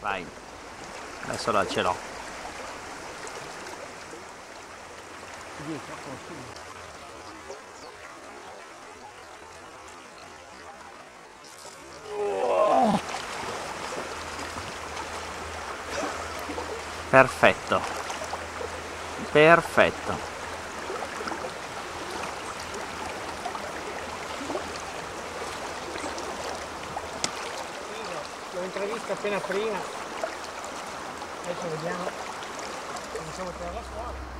Vai. Adesso la ce l'ho. Perfetto. Perfetto. L'ho intervista appena prima. Adesso vediamo come siamo tra la scuola.